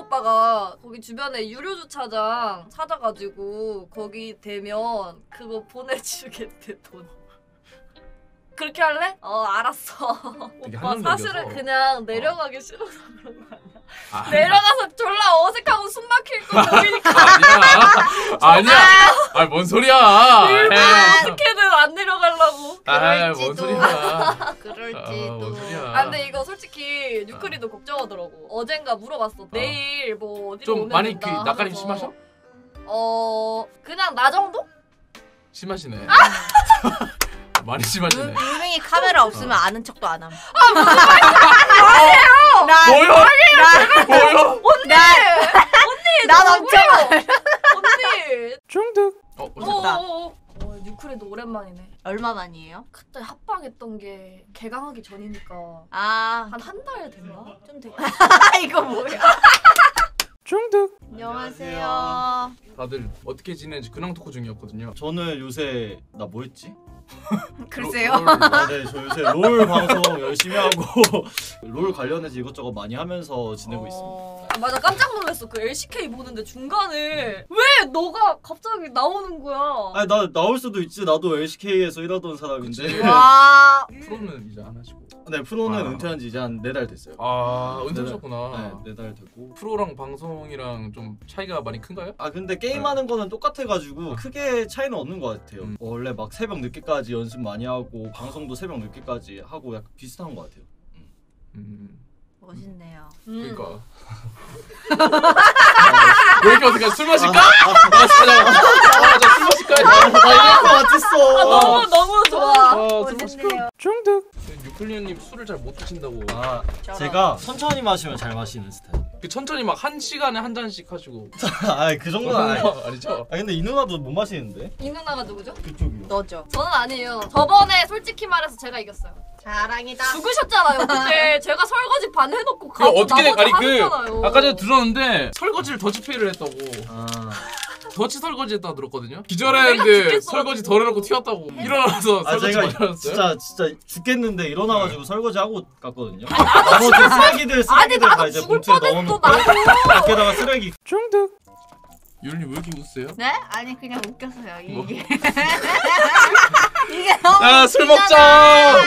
오빠가 거기 주변에 유료 주차장 찾아가지고 거기 되면 그거 보내주겠대 돈. 그렇게 할래? 어 알았어. 되게 오빠. 사실은 그냥 내려가기 싫어서 그런 거 아니야? 아, 내려가서 졸라 어색하고 숨 막힐 거 보이니까 아니야. 아니야. 아뭔 소리야. 에이. 어떻게든 안 내려가려고. 아뭔 그럴지도. 소리야. 그럴지도. 어, 뭔 소리야. 아 근데 이거 솔직히 뉴클이도 걱정하더라고. 어젠가 물어봤어. 내일 뭐 어디로 좀 오면 많이 그 된다 하면서. 심하셔? 어 그냥 나 정도? 심하시네. 아! 많이 심하시네. 유명이 카메라 없으면 아는 척도 안 함. 어. 나, 뭐요? 나, 뭐요? 나, 난 엄청 언니. 중득. 어, 어, 오셨다. 어, 어. 어, 뉴클이도 오랜만이네. 얼마 만이에요? 그때 합방했던 게 개강하기 전이니까 아, 한 한 달 됐나? 좀 되. 아, 이거 뭐야? 중득. 안녕하세요. 다들 어떻게 지내는지 근황 토크 중이었거든요. 저는 요새 나 뭐했지? 글쎄요. 롤, 롤, 아, 네, 저 요새 롤 방송 열심히 하고 롤 관련해서 이것저것 많이 하면서 지내고 있습니다. 어, 아, 맞아 깜짝 놀랐어. 그 LCK 보는데 중간에 왜 너가 갑자기 나오는 거야? 아니 나 나올 수도 있지. 나도 LCK에서 일하던 사람인데. 그치. 와. 프로는 이제 안 하시고. 네 프로는 아. 은퇴한 지 이제 한 네 달 됐어요. 아 은퇴하셨구나. 네, 네 달 됐고. 프로랑 방송이랑 좀 차이가 많이 큰가요? 아 근데 게임하는 거는 똑같아가지고 크게 차이는 없는 것 같아요. 음. 원래 막 새벽 늦게까지 연습 많이 하고 방송도 새벽 늦게까지 하고 약간 비슷한 것 같아요. 음. 멋있네요. 음. 그러니까. 왜 이렇게 어색해? 술 마실까? 아, 잠깐만. 아, 저술 마실까? 나 이럴 것 같았어. 아, 너무 너무 좋아. 아, 술 마실까? 멋있네요. 중득. 유클리언님 술을 잘 못 드신다고. 아. 제가 천천히 마시면 잘 마시는 스타일. 그 천천히 막 한 시간에 한 잔씩 하시고. 아 그 정도는 아니. 아니죠? 아 근데 이 누나도 못 마시는데? 이 누나가 누구죠? 그쪽이요. 너죠. 저는 아니에요. 저번에 솔직히 말해서 제가 이겼어요. 자랑이다. 죽으셨잖아요. 그때 제가 설거지 반 해놓고 그 가고 어떻게 된 나머지 아니 그 하셨잖아요. 아까 전에 들었는데 설거지를 더치페이를 했다고. 아 더치 설거지 했다 고 들었거든요. 기절했는데. 설거지 덜 해놓고 튀었다고. 일어나서 아 설거지 제가 못하셨어요? 진짜 진짜 죽겠는데 일어나가지고 설거지 하고 갔거든요. 나머지 쓰레기들 아니 쓰레기들 다 나도 이제 죽을 봉투에 뻔했어 넣어놓고 나도. 밖에다가 쓰레기. 중득. 유리님 왜 이렇게 웃으세요? 네? 아니 그냥 웃겼어요. 뭐? 이게. 이게 너무 야 술. 먹자.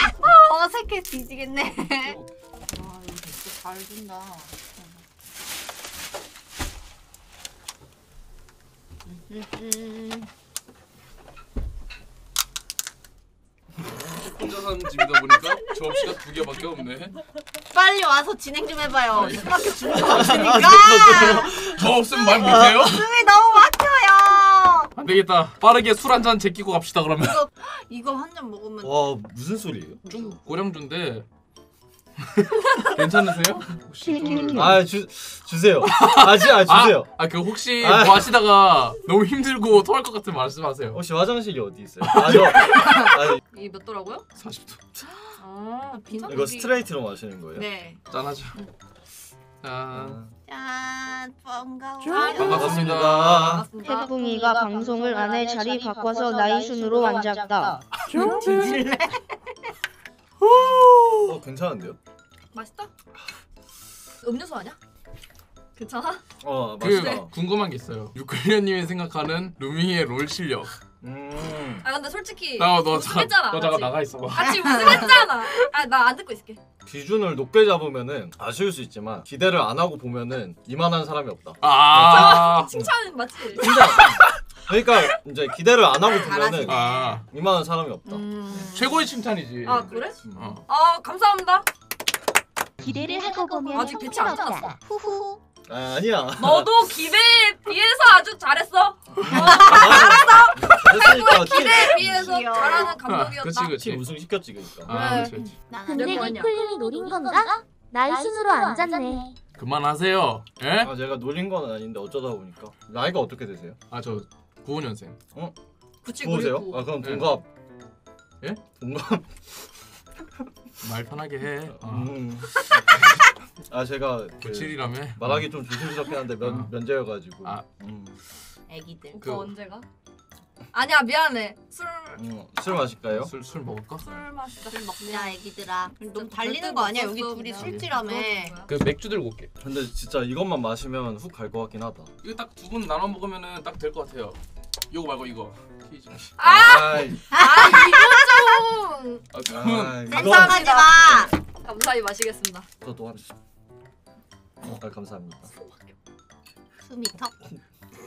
어색해 뒤지겠네. 와 이거 진짜 잘 준다. 음, 혼자 사는 집이다 보니까 접시가 두 개밖에 없네. 빨리 와서 진행 좀 해봐요. 것 아, 같으니까. 저 없으면 말 못해요? 숨이 너무. 안 되겠다. 빠르게 술 한 잔 제끼고 갑시다 그러면. 이거 한잔 먹으면 와 무슨 소리예요? 쭉 고량주인데. 괜찮으세요? 혹시 좀- 아 주, 주세요. 아, 지, 아 주세요. 아, 그 혹시 아. 뭐 하시다가 너무 힘들고 토할 것 같으면 말씀하세요. 혹시 화장실이 어디 있어요? 아 저, 아니, 이게 몇 도라고요? 40도. 아 빈. 이거 스트레이트로 마시는 거예요? 네. 짠하죠. 짠. 아. 반갑습니다. 태풍이가 방송을 안 해 자리 바꿔서 나이 순으로 앉았다. 뒤질래? 어 괜찮은데요? 맛있다. 음료수 아니야? 괜찮아? 어그 맛있다. 궁금한 게 있어요. 유클리언님이 생각하는 루밍의 롤 실력. 음. 아 근데 솔직히 나너 잠깐 우승했잖아. 너 잠깐 같이. 나가 있어 봐. 같이 우승했잖아. 아 나 안 듣고 있을게. 기준을 높게 잡으면은 아쉬울 수 있지만 기대를 안 하고 보면은 이만한 사람이 없다. 아. 칭찬 맞지? 진짜. 그러니까 이제 기대를 안 하고 보면은. 아. 이만한 사람이 없다. 음. 최고의 칭찬이지. 아 그래? 어. 아 감사합니다. 기대를 하고 보면 아직 배치 안 짜놨어. 후후. 아, 아니야. 너도 기대에 비해서 아주 잘했어. 잘했으니까 팀, 기대에 비해서 귀여워. 잘하는 아, 감독이었다. 그치 그치. 팀 우승 시켰지 그러니까. 아 네. 그치 그치. 근데 몇 번이야? 니클님이 노린 건가? 나이 순으로 앉았네. 그만하세요. 예? 아 제가 놀린 건 아닌데 어쩌다 보니까 나이가 어떻게 되세요? 아 저 95년생. 구치 좋으세요? 구리고. 아 그럼 네. 동갑. 예? 동갑. 말 편하게 해. 어. 음. 아 제가 그 97이라며. 말하기 좀 조심스럽긴 한데 면 어. 면제여가지고. 아. 음. 애기들. 오빠 그- 언제 가? 아니야 미안해. 술 음, 술 마실까요? 술, 술 먹을까? 술 마시자. 술 먹자 애기들아. 너무 달리는 거 아니야? 못 여기 둘이. 술질하며. 그 맥주 들고 올게 근데 진짜 이것만 마시면 훅 갈 것 같긴 하다. 이거 딱 두 분 나눠 먹으면은 딱 될 것 같아요 이거 말고 이거 케이지 아! 아 이거 좀아 아, 이거 쌩쌩하지 마. 감사히 마시겠습니다. 저도 한. 아, 감사합니다. 숨이 턱.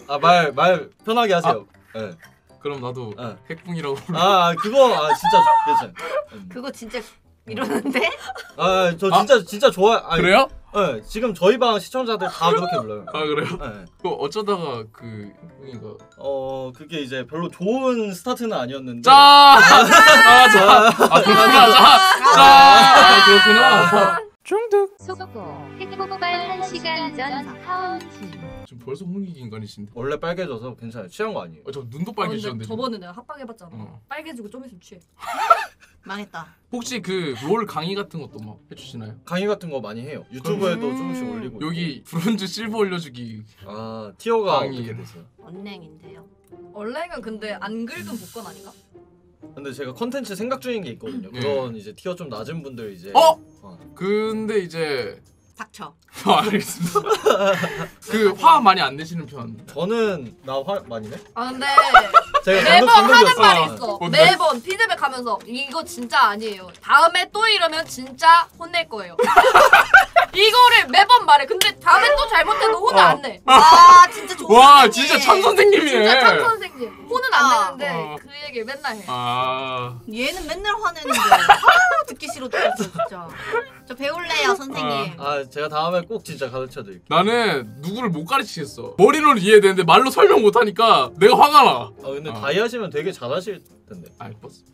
아 말 말 편하게 하세요. 예. 그럼 나도 네. 핵붕이라고 아 그거 아 진짜 괜찮. 음. 그거 진짜 이러는데? 아저 진짜 진짜 좋아. 아, 그래요? 예. 지금 저희 방 시청자들 다 그렇게 불러요. 아 그래요? 예. 그 어쩌다가 그 핵붕이가 어 그게 이제 별로 좋은 스타트는 아니었는데. 짜! 아, 자! 아, 그렇구나, 자! 자! 아, 그렇구나. 중득. 속보 핵폭발 1시간 전 카운팅 지금 벌써 홍익 인간이신데. 원래 빨개져서 괜찮아요. 취한 거 아니에요. 어, 저 눈도 아, 빨개지셨는데. 지금. 저번에 내가 합방해봤잖아. 어. 빨개지고 좀 있으면 취해. 망했다. 혹시 그 롤 강의 같은 것도 막 해주시나요? 강의 같은 거 많이 해요. 유튜브에도 음. 조금씩 올리고. 있고. 여기 브론즈 실버 올려주기. 아 티어가 강의. 어떻게 되세요? 언냉인데요. 원래는 근데 안 긁은 복권 아닌가? 근데 제가 컨텐츠 생각 중인 게 있거든요. 네. 그런 이제 티어 좀 낮은 분들 이제. 어? 어. 근데 이제 닥쳐. 아, 알겠습니다. 그 화 많이 안 내시는 편. 저는 나 화 많이 내? 아 근데 제가 매번 하는. 말이 어, 있어. 뭔데? 매번 피드백 하면서 이거 진짜 아니에요. 다음에 또 이러면 진짜 혼낼 거예요. 이거를 매번 말해. 근데 다음에 또 잘못해도 혼을 어. 안 내. 와 진짜 좋은 와. 진짜 참 선생님이네. 진짜 참 선생님. 혼은 안 아. 내는데 어. 그 얘기를 맨날 해. 아, 얘는 맨날 화내는데 아 듣기 싫어 진짜. 저 배울래요 선생님. 아 제가 다음에 꼭 진짜 가르쳐 드릴게요. 나는 누구를 못 가르치겠어. 머리로는 이해되는데 말로 설명 못 하니까 내가 화가 나. 아 근데 어. 다이 하시면 되게 잘하실 텐데. 아, 버스.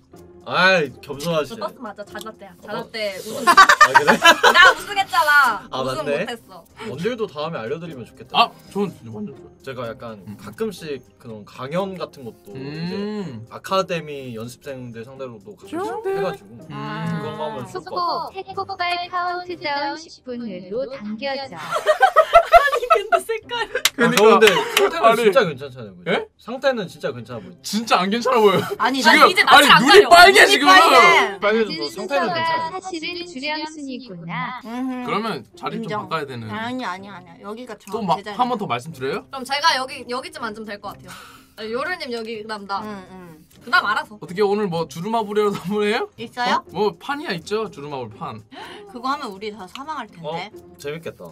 아이 저 겸손하시네. 버스 맞아. 자나 때야. 자나 때 우승. 아 그래? 나 우승했잖아. 아, 우승 맞네. 못했어. 원딜도 다음에 알려드리면 좋겠다. 아, 저는 진짜 완전 좋아요. 제가 약간 음. 가끔씩 그런 강연 같은 것도 이제 음. 아카데미 연습생들 상대로도 가끔씩 해가지고 아. 그런 거 하면 좋을 것 같아. 속보 핵폭발 카운트다운 10분으로 당겨져 근데 색깔. 아, 저 근데 상태는 아니. 진짜 괜찮잖아요. 그죠? 예? 상태는 진짜 괜찮아 보여. 진짜 안 괜찮아 보여. 아니 나 지금 이제 아니 낯을 안 눈이 가려. 빨개 눈이 지금. 빨개. 빨개져도 낮은 상태는 괜찮아. 사실은 주량순이구나. 그러면 자리 좀 인정. 바꿔야 되는. 아니 아니 아니야 여기가 또정막 제자리야. 한번더 말씀드려요? 그럼 제가 여기 여기쯤 앉으면 될 것 같아요. 아, 요르님 여기 그다음 나. 응 응. 그다음 알아서. 어떻게 오늘 뭐 주루마블이라도 한번 해요? 있어요? 어? 뭐 판이야 있죠? 주루마블 판. 그거 하면 우리 다 사망할 텐데. 재밌겠다.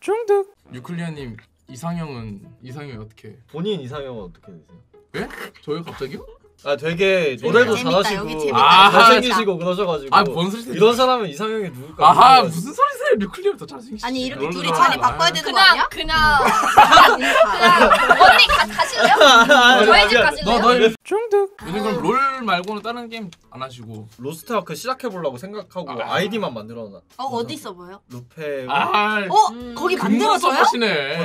중득. 유클리아님 이상형은 이상형이 어떻게? 본인 이상형은 어떻게 되세요? 예? 저요 갑자기요? 아 되게 노래도 재밌다, 잘하시고 재밌다. 아, 잘생기시고 그러셔가지고 아 뭔 소리세요? 이런 사람은 이상형이 누굴까? 아하. 무슨 소리세요? 더 잘생기시. 아니 이렇게 롤 둘이 자리. 바꿔야 되는 거 그냥 아니야? 그냥 인사. 언니 가, 가실래요? 아, 저희 집. 가실래요? 너너 중득. 요즘 그럼 롤 말고는 다른 게임 안 하시고. 로스트 아크 시작해 보려고 생각하고 아. 아 아이디만 만들어놔. 어 어디 있어 보여? 루페. 아. 어 음, 거기 만들었어요?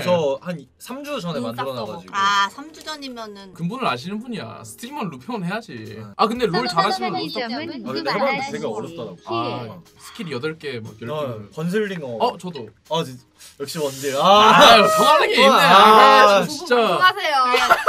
저한 3주 전에 음, 만들어놔가지고. 아 3주 전이면은 근본을 아시는 분이야. 스트리머 루페온 해야지. 아. 아 근데 롤 잘하시면 서브서브 로스터. 점은 아, 근데 해봤는데 되게 어렵더라고. 아 스킬 8개 막 10개. 어, 건슬링어. 어 저도. 아 진짜 역시 원딜. 아 아, 정하는 게 있네. 아, 아 진짜. 하세요.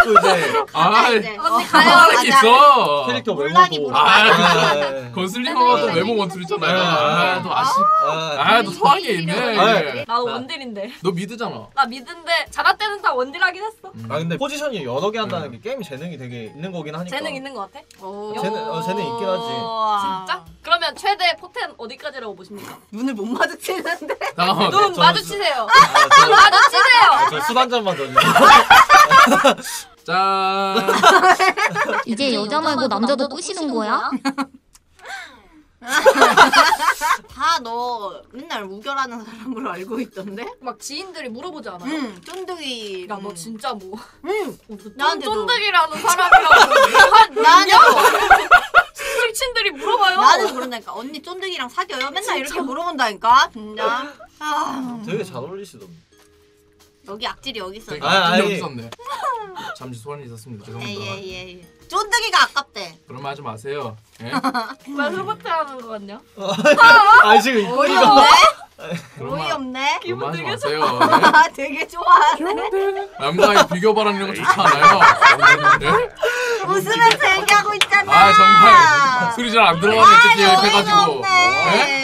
또 이제 아 이제. 언니 어, 가요. 정하는 게. 있어. 캐릭터 외모도. 몰락. 아, 네. 건슬링어가 또 외모 원툴이잖아요. 아 또 아쉽. 아, 아또 성하게 있네. 아, 이게. 나도 나- 원딜인데. 너 미드잖아. 나 미드인데 자나 때는 다 원딜 하긴 했어. 아 근데 포지션이 여러 개 한다는 게 게임 재능이 되게 있는 거긴 하니까. 재능 있는 것 같아? 오. 재능- 어, 재능 있긴 하지. 그러면 최대 포텐 어디까지라고 보십니까? 눈을 못 마주치는데. 잠깐만. 눈 저는 마주치세요. 아, 저, 마주치세요. 아, 저 술 한 잔만 더 주세요. 짠. 이제 여자 말고 남자도 꼬시는 거야? 다 너 맨날 우결하는 사람으로 알고 있던데? 막 지인들이 물어보지 않아요? 응 쫀득이. 야, 너 음. 진짜 뭐응 나한테 나한테도. 쫀득이라는 사람이라고 한 나한테도 술친들이 물어봐요. 나는 그런다니까 언니 쫀득이랑 사겨요? 맨날 이렇게 물어본다니까 진짜. 아 되게 잘 어울리시던데. 여기 악질이 여기 있어. 되게 아, 아, 아니. 있었네. 잠시 소환이 있었습니다. 죄송합니다. 예예예. 쫀득이가 아깝대. 말 하지 마세요. 예? 왜 흐뭇해하는 거 같냐? 아 지금 어이없네. 어이없네. 그만하지 마세요. 아 되게 좋아하네. 네? 남과의 비교 발언 이런 거 좋지 않아요. 네? 웃으면서 얘기하고 있잖아. 아 정말 술이 잘안 들어가네 아, 어이가 해가지고. 없네. 네?